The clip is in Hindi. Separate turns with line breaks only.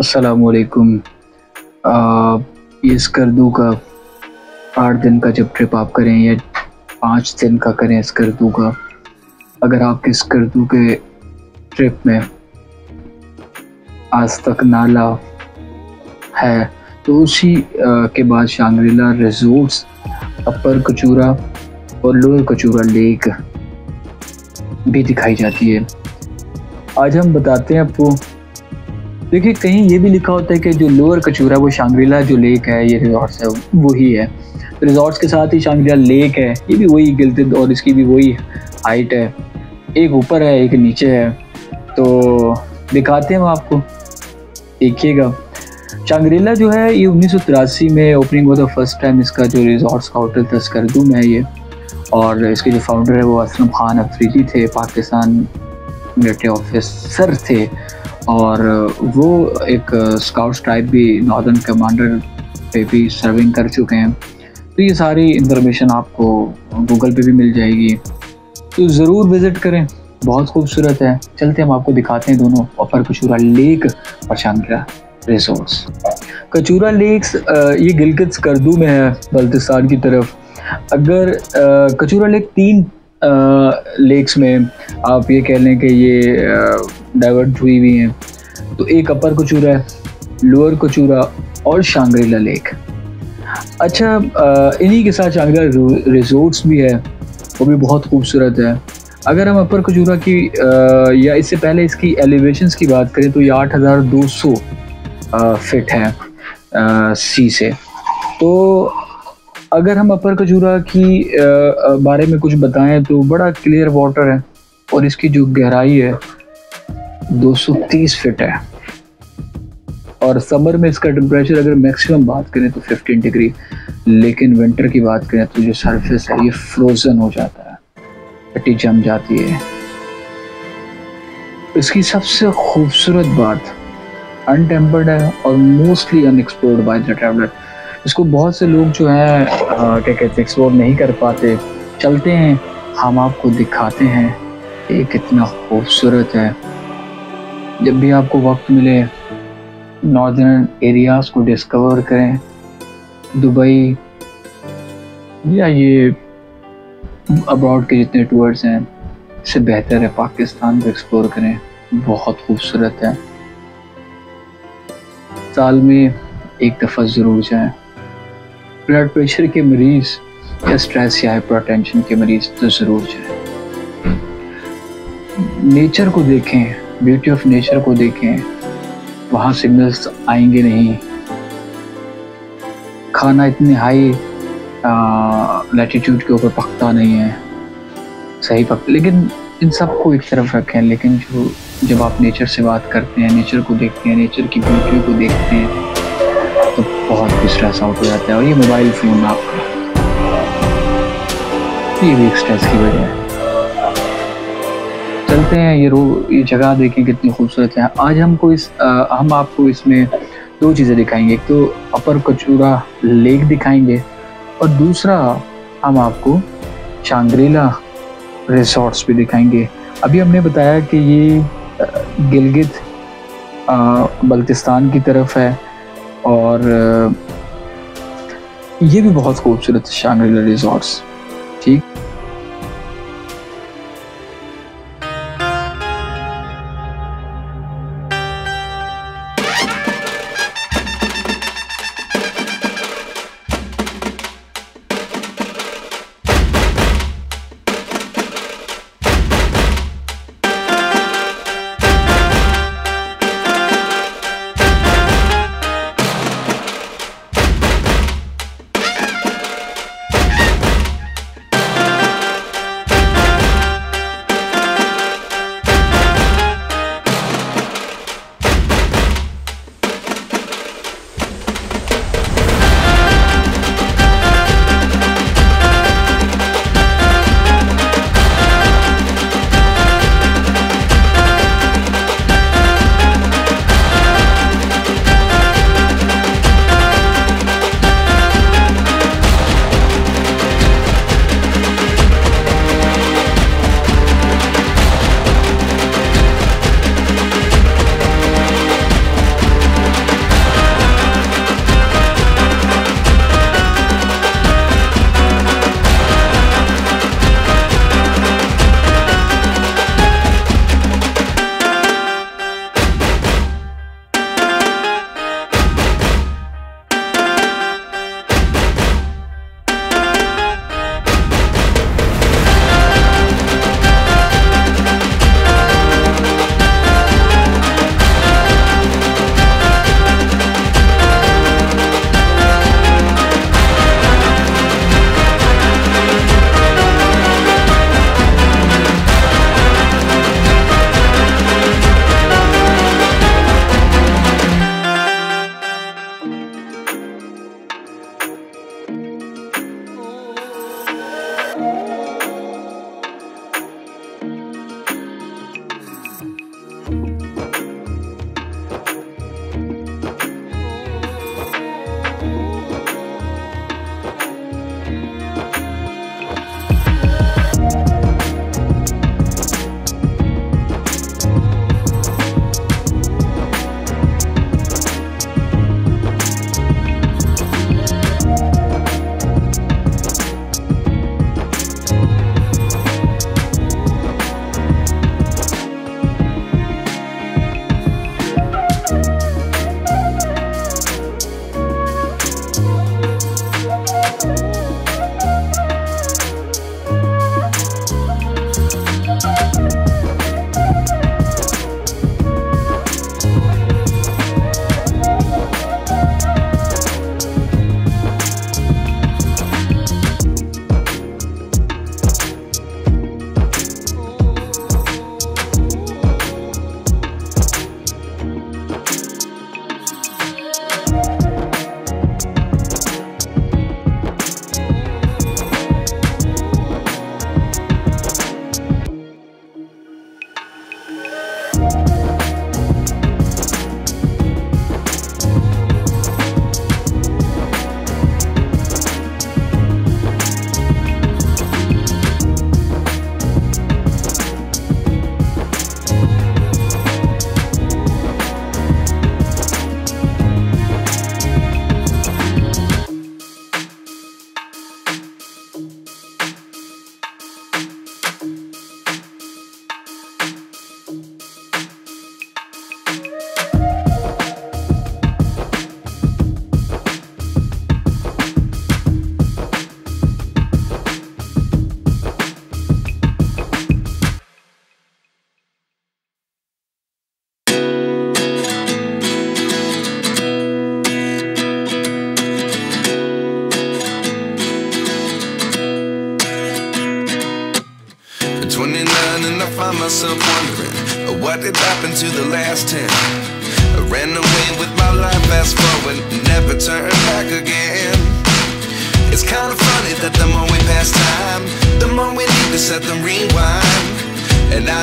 असलकुम ये स्कर्दू का आठ दिन का जब ट्रिप आप करें या पाँच दिन का करें स्कर्दू का, अगर आपके स्कर्दू के ट्रिप में आज तक नाला है तो उसी के बाद शांग्रीला रिजोर्ट्स अपर कचूरा और लोअर कचूरा लेक भी दिखाई जाती है। आज हम बताते हैं आपको देखिए, कहीं ये भी लिखा होता है कि जो लोअर कचूरा, वो शांग्रीला जो लेक है, ये रिजॉर्ट्स है, वही है। रिजॉर्ट्स के साथ ही शांग्रीला लेक है, ये भी वही गिलतिद और इसकी भी वही हाइट है। एक ऊपर है, एक नीचे है। तो दिखाते हैं हम आपको। देखिएगा। शांग्रीला जो है, ये उन्नीस सौ तिरासी में ओपनिंग हुआ था फ़र्स्ट टाइम इसका जो रिजॉर्ट्स का होटल था स्कर्दू में है ये। और इसके जो फाउंडर है, वो असलम खान अफरीदी थे, पाकिस्तान मिलिट्री ऑफिसर थे। और वो एक स्काउट टाइप भी नॉर्दर्न कमांडर पे भी सर्विंग कर चुके हैं। तो ये सारी इंफॉर्मेशन आपको गूगल पे भी मिल जाएगी। तो ज़रूर विज़िट करें। बहुत खूबसूरत है। चलते हम आपको दिखाते हैं दोनों अपर कचूरा लेक और शांग्रा रिसोर्ट्स कचूरा लेक्स ये गिलगित करदू में है, बल्तिस्तान की तरफ़। अगर कचूरा लेक तीन लेक्स में आप ये कह लें कि ये डाइवर्ट हुई हुई हैं। तो एक अपर कचूरा है लोअर कचूरा और शांग्रीला लेक। अच्छा इन्हीं के साथ शांग्रीला रिजोर्ट्स भी है वो भी बहुत खूबसूरत है। अगर हम अपर कचूरा की आ, या इससे पहले इसकी एलिवेशंस की बात करें तो ये आठ हज़ार दो सौ फिट है आ, सी से। तो अगर हम अपर कचूरा की आ, बारे में कुछ बताएँ तो बड़ा क्लियर वाटर है और इसकी जो गहराई है 230 फिट है। और समर में इसका टेम्परेचर अगर मैक्सिमम बात करें तो 15 डिग्री लेकिन विंटर की बात करें तो जो सरफेस है, ये फ्रोजन हो जाता है। पट्टी जम जाती है। इसकी सबसे खूबसूरत बात अनटेम्पर्ड है और mostly unexplored by the traveller इसको बहुत से लोग जो है क्या कहते हैं एक्सप्लोर नहीं कर पाते। चलते हैं, हम आपको दिखाते हैं, ये कितना खूबसूरत है। जब भी आपको वक्त मिले नॉर्दर्न एरियाज़ को डिस्कवर करें। दुबई या ये अब्रॉड के जितने टूर्स हैं, इससे बेहतर है पाकिस्तान को एक्सप्लोर करें। बहुत खूबसूरत है। साल में एक दफ़ा ज़रूर जाएँ। ब्लड प्रेशर के मरीज़ या स्ट्रेस या हाइपर के मरीज़ तो ज़रूर जाएँ। नेचर को देखें। ब्यूटी ऑफ़ नेचर को देखें, वहाँ सिग्नल्स आएँगे नहीं। खाना इतने हाई लैटिट्यूड के ऊपर पकता नहीं है। सही पक, लेकिन इन सबको एक तरफ़ रखें, लेकिन जो, जब आप नेचर से बात करते हैं नेचर को देखते हैं नेचर की ब्यूटी को देखते हैं तो बहुत कुछ स्ट्रेस आउट हो जाता है। और ये मोबाइल फ़ोन आपका, ये भी एक स्ट्रेस की वजह है। चलते हैं ये रो ये जगह देखें कितनी खूबसूरत है। आज हमको इस आ, हम आपको इसमें दो चीज़ें दिखाएँगे। एक तो अपर कचूरा लेक दिखाएँगे और दूसरा हम आपको चांद्रीला रिसोर्ट्स भी दिखाएँगे। अभी हमने बताया कि ये गिलगित बल्तिस्तान की तरफ़ है और ये भी बहुत खूबसूरत है Shangrila resorts